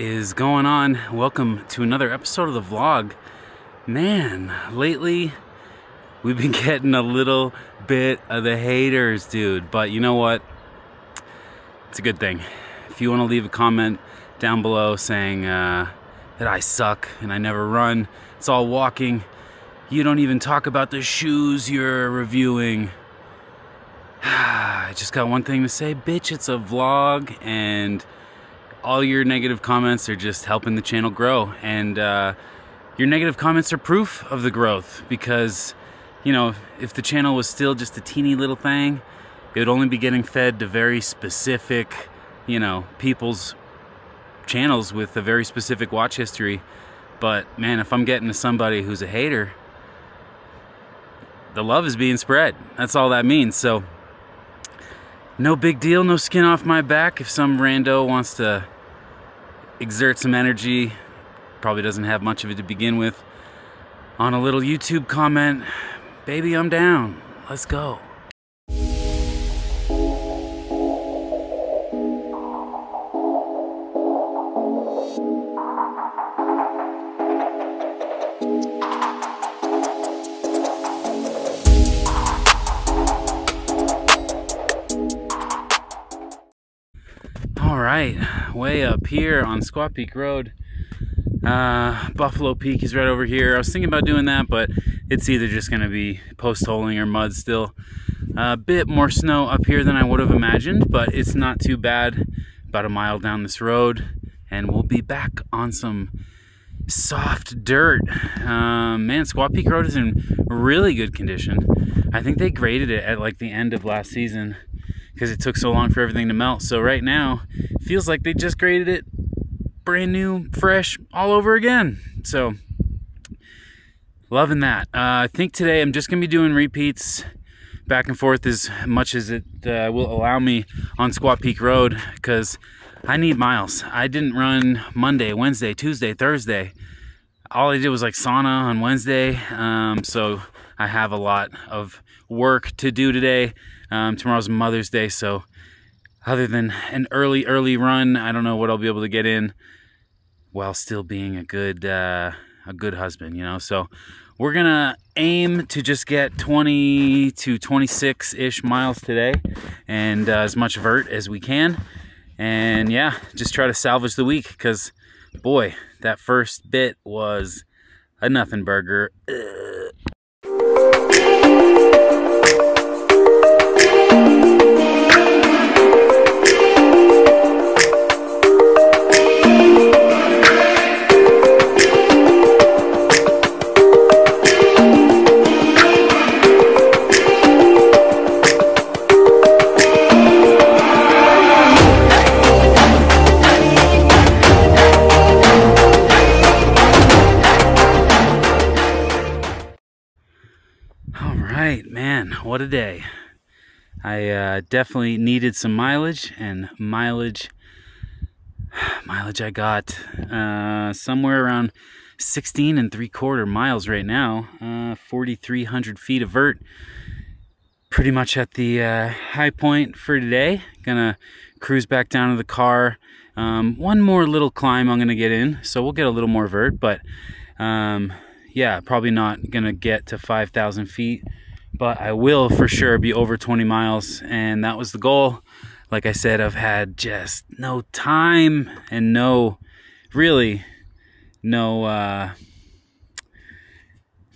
Is going on? Welcome to another episode of the vlog. Man, lately we've been getting a little bit of the haters, dude. But you know what? It's a good thing. If you want to leave a comment down below saying uh, that I suck and I never run, it's all walking. You don't even talk about the shoes you're reviewing. I just got one thing to say, bitch, it's a vlog and all your negative comments are just helping the channel grow. And uh, your negative comments are proof of the growth because, you know, if the channel was still just a teeny little thing, it would only be getting fed to very specific, you know, people's channels with a very specific watch history. But man, if I'm getting to somebody who's a hater, the love is being spread. That's all that means. So, no big deal, no skin off my back. If some rando wants to exert some energy, probably doesn't have much of it to begin with, on a little YouTube comment, baby, I'm down. Let's go. Right, way up here on Squaw Peak Road. Uh, Buffalo Peak is right over here. I was thinking about doing that, but it's either just going to be post holing or mud still. A bit more snow up here than I would have imagined, but it's not too bad. About a mile down this road, and we'll be back on some soft dirt. Um, man, Squaw Peak Road is in really good condition. I think they graded it at like the end of last season because it took so long for everything to melt. So right now, feels like they just graded it brand new, fresh, all over again. So loving that. Uh, I think today I'm just gonna be doing repeats back and forth as much as it uh, will allow me on Squaw Peak Road because I need miles. I didn't run Monday, Wednesday, Tuesday, Thursday. All I did was like sauna on Wednesday. Um, so I have a lot of work to do today. Um, tomorrow's Mother's Day, so other than an early, early run, I don't know what I'll be able to get in while still being a good, uh, a good husband, you know. So we're gonna aim to just get 20 to 26 ish miles today, and uh, as much vert as we can, and yeah, just try to salvage the week because, boy, that first bit was a nothing burger. Ugh. Right, man, what a day. I uh, definitely needed some mileage, and mileage, mileage I got uh, somewhere around 16 and three quarter miles right now, uh, 4,300 feet of vert. Pretty much at the uh, high point for today. Gonna cruise back down to the car. Um, one more little climb I'm gonna get in, so we'll get a little more vert, but um, yeah, probably not gonna get to 5,000 feet, but I will for sure be over 20 miles, and that was the goal. Like I said, I've had just no time and no, really, no, uh,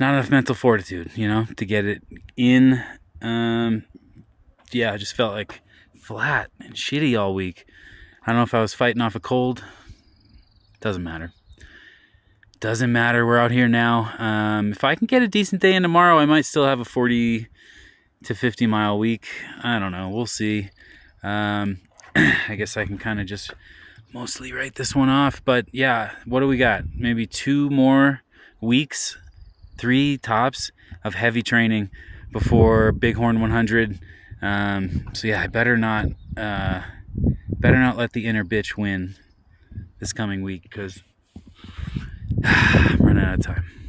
not enough mental fortitude, you know, to get it in. Um, yeah, I just felt like flat and shitty all week. I don't know if I was fighting off a cold. Doesn't matter doesn't matter. We're out here now. Um, if I can get a decent day in tomorrow, I might still have a 40 to 50 mile week. I don't know. We'll see. Um, I guess I can kind of just mostly write this one off. But yeah, what do we got? Maybe two more weeks, three tops of heavy training before Bighorn 100. Um, so yeah, I better not, uh, better not let the inner bitch win this coming week because I'm running out of time.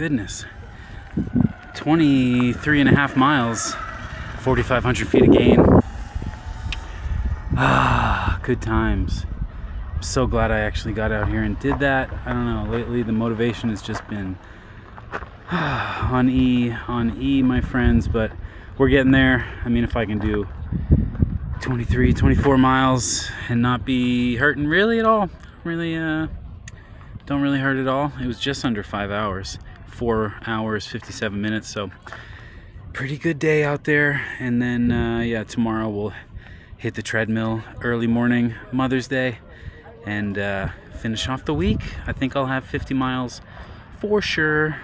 Goodness. 23 and a half miles, 4,500 feet of gain. Ah, good times. I'm so glad I actually got out here and did that. I don't know, lately the motivation has just been on E, on E, my friends, but we're getting there. I mean, if I can do 23, 24 miles and not be hurting really at all, really, uh, don't really hurt at all. It was just under five hours, four hours, 57 minutes. So pretty good day out there. And then, uh, yeah, tomorrow we'll hit the treadmill early morning, Mother's Day, and uh, finish off the week. I think I'll have 50 miles for sure